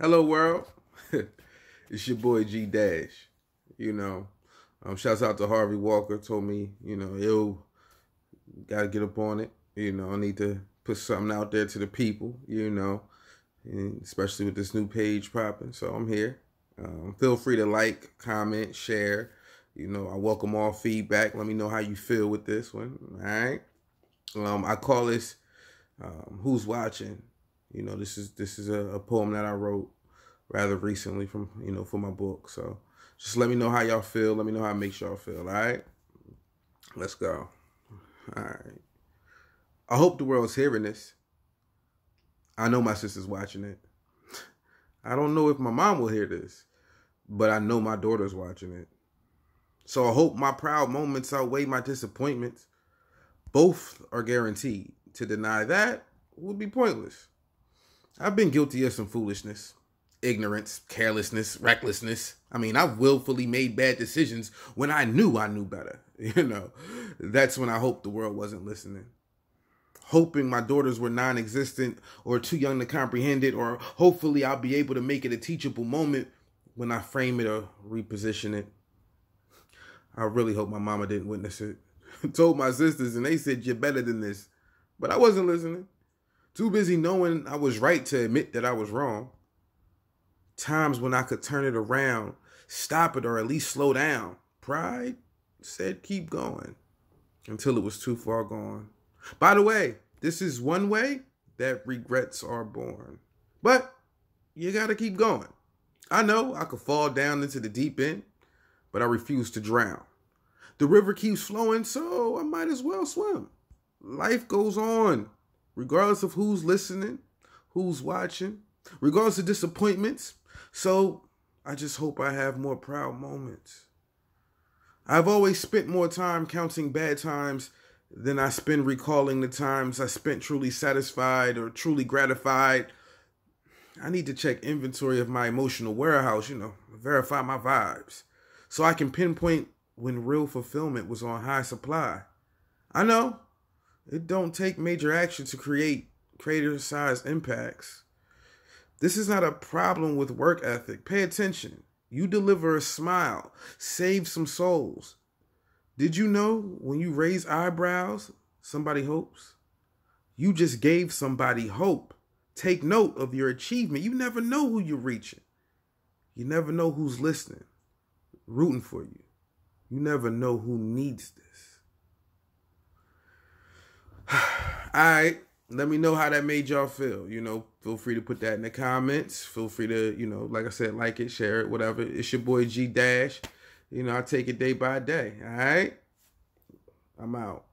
Hello, world. it's your boy G Dash. You know, um, shouts out to Harvey Walker. Told me, you know, yo, gotta get up on it. You know, I need to put something out there to the people. You know, especially with this new page popping. So I'm here. Um, feel free to like, comment, share. You know, I welcome all feedback. Let me know how you feel with this one. All right. Um, I call this um, "Who's Watching." You know, this is this is a, a, poem that I wrote rather recently from you know for my book. So just let me know how y'all feel. Let me know how it makes y'all feel. All right, let's go. All right. I hope the world's hearing this. I know my sister's watching it. I don't know if my mom will hear this, but I know my daughter's watching it. So I hope my proud moments outweigh my disappointments. Both are guaranteed. To deny that would be pointless. I've been guilty of some foolishness, ignorance, carelessness, recklessness. I mean, I've willfully made bad decisions when I knew I knew better. You know, that's when I hoped the world wasn't listening. Hoping my daughters were non existent or too young to comprehend it, or hopefully I'll be able to make it a teachable moment when I frame it or reposition it. I really hope my mama didn't witness it. Told my sisters and they said, You're better than this. But I wasn't listening. Too busy knowing I was right to admit that I was wrong. Times when I could turn it around, stop it, or at least slow down. Pride said keep going until it was too far gone. By the way, this is one way that regrets are born. But you gotta keep going. I know I could fall down into the deep end, but I refuse to drown. The river keeps flowing, so I might as well swim. Life goes on regardless of who's listening, who's watching, regardless of disappointments. So I just hope I have more proud moments. I've always spent more time counting bad times than I spend recalling the times I spent truly satisfied or truly gratified. I need to check inventory of my emotional warehouse, you know, verify my vibes, so I can pinpoint when real fulfillment was on high supply. I know it don't take major action to create crater-sized impacts. This is not a problem with work ethic. Pay attention. You deliver a smile, save some souls. Did you know when you raise eyebrows, somebody hopes? You just gave somebody hope. Take note of your achievement. You never know who you're reaching. You never know who's listening, rooting for you. You never know who needs this. All right. Let me know how that made y'all feel. You know, feel free to put that in the comments. Feel free to, you know, like I said, like it, share it, whatever. It's your boy G Dash. You know, I take it day by day. All right. I'm out.